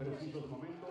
precisos momentos,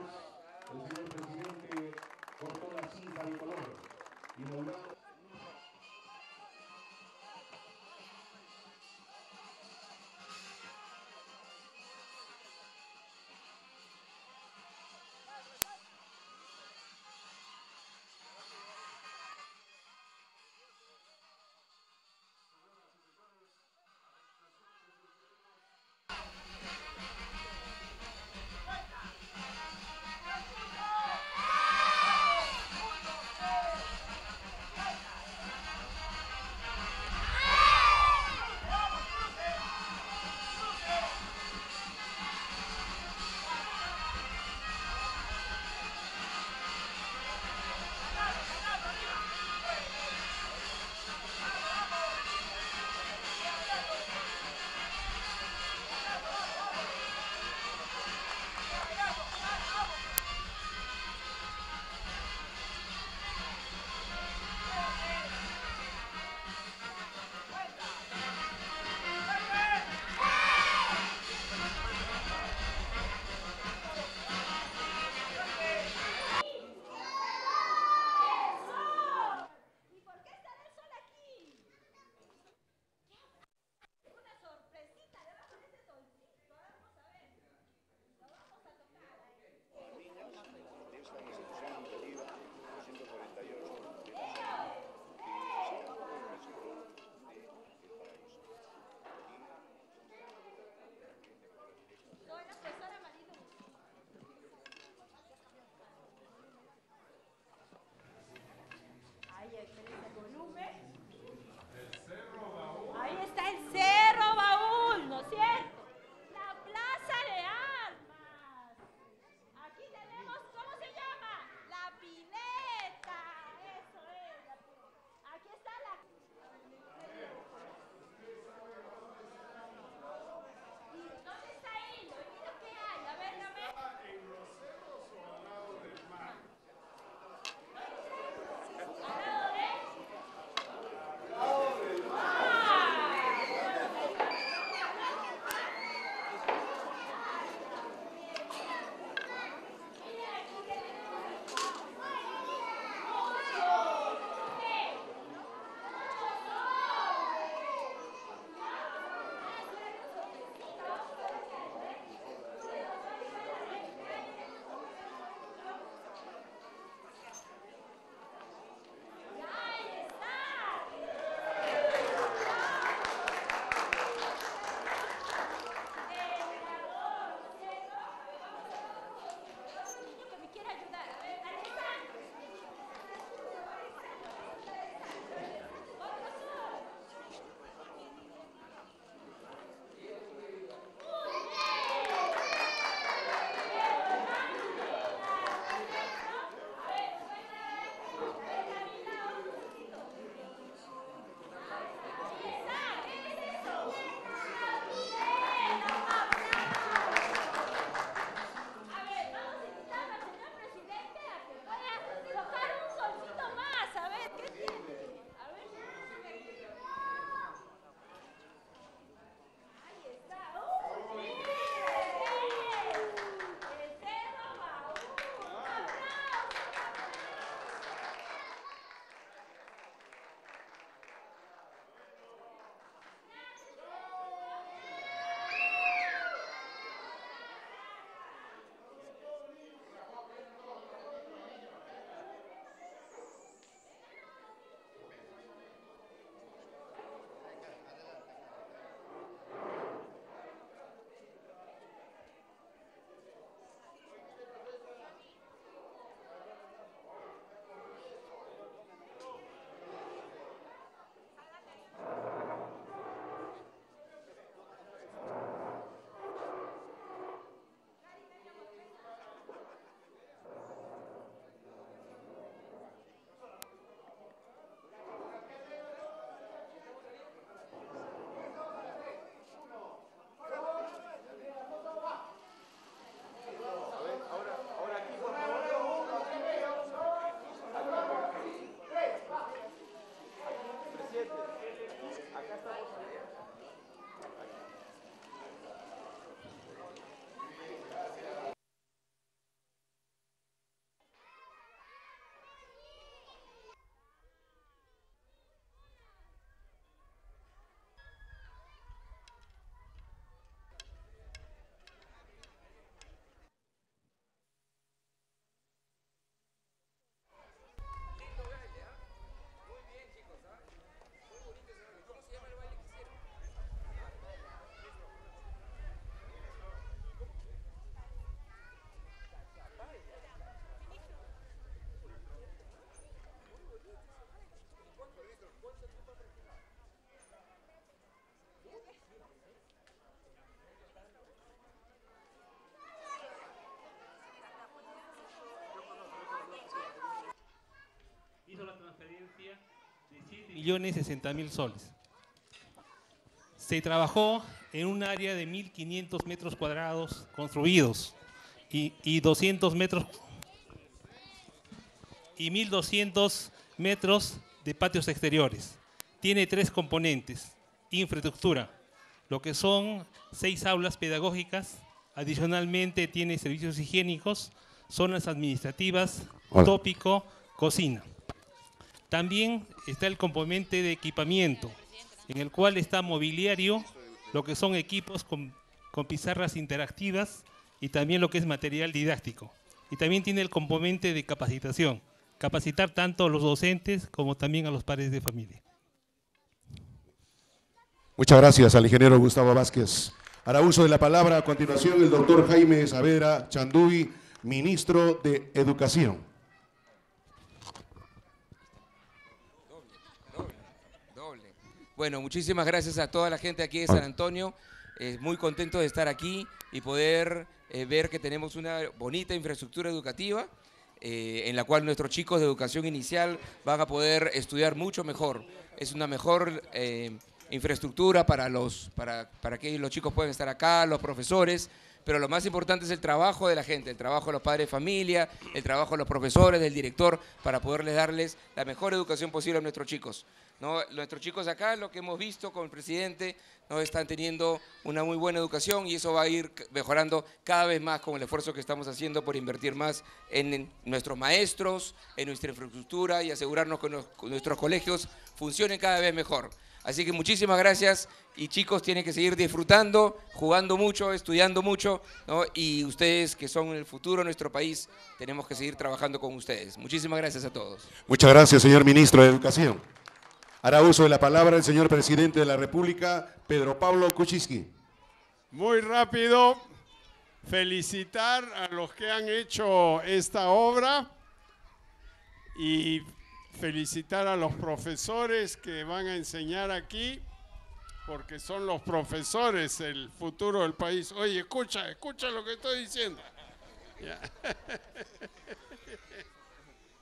millones 60 mil soles. Se trabajó en un área de 1.500 metros cuadrados construidos y, y 200 metros y 1.200 metros de patios exteriores. Tiene tres componentes. Infraestructura, lo que son seis aulas pedagógicas. Adicionalmente tiene servicios higiénicos, zonas administrativas, Hola. tópico, cocina. También está el componente de equipamiento, en el cual está mobiliario, lo que son equipos con, pizarras interactivas y también lo que es material didáctico. Y también tiene el componente de capacitación, capacitar tanto a los docentes como también a los padres de familia. Muchas gracias al ingeniero Gustavo Vázquez. Hará uso de la palabra a continuación el doctor Jaime Saavedra Chanduy, ministro de Educación. Bueno, muchísimas gracias a toda la gente aquí de San Antonio. Eh, muy contento de estar aquí y poder eh, ver que tenemos una bonita infraestructura educativa eh, en la cual nuestros chicos de educación inicial van a poder estudiar mucho mejor. Es una mejor eh, infraestructura para, los, para, para que los chicos puedan estar acá, los profesores, pero lo más importante es el trabajo de la gente, el trabajo de los padres de familia, el trabajo de los profesores, del director, para poderles darles la mejor educación posible a nuestros chicos. Nuestros chicos acá, lo que hemos visto con el presidente, ¿no? están teniendo una muy buena educación y eso va a ir mejorando cada vez más con el esfuerzo que estamos haciendo por invertir más en, nuestros maestros, en nuestra infraestructura y asegurarnos que nos- que nuestros colegios funcionen cada vez mejor. Así que muchísimas gracias y chicos tienen que seguir disfrutando, jugando mucho, estudiando mucho, ¿no? y ustedes que son el futuro de nuestro país, tenemos que seguir trabajando con ustedes. Muchísimas gracias a todos. Muchas gracias, señor ministro de Educación. Hará uso de la palabra el señor presidente de la República, Pedro Pablo Kuczynski. Muy rápido, felicitar a los que han hecho esta obra y felicitar a los profesores que van a enseñar aquí, porque son los profesores el futuro del país. Oye, escucha, escucha lo que estoy diciendo. Ya.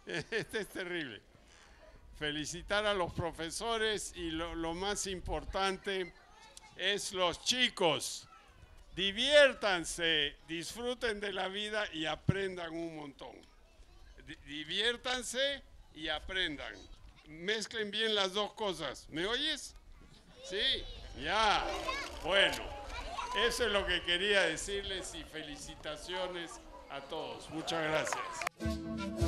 Este es terrible. Felicitar a los profesores y lo, lo más importante es los chicos. Diviértanse, disfruten de la vida y aprendan un montón. Di- Diviértanse y aprendan. Mezclen bien las dos cosas. ¿Me oyes? Sí, ya. Bueno, eso es lo que quería decirles y felicitaciones a todos. Muchas gracias.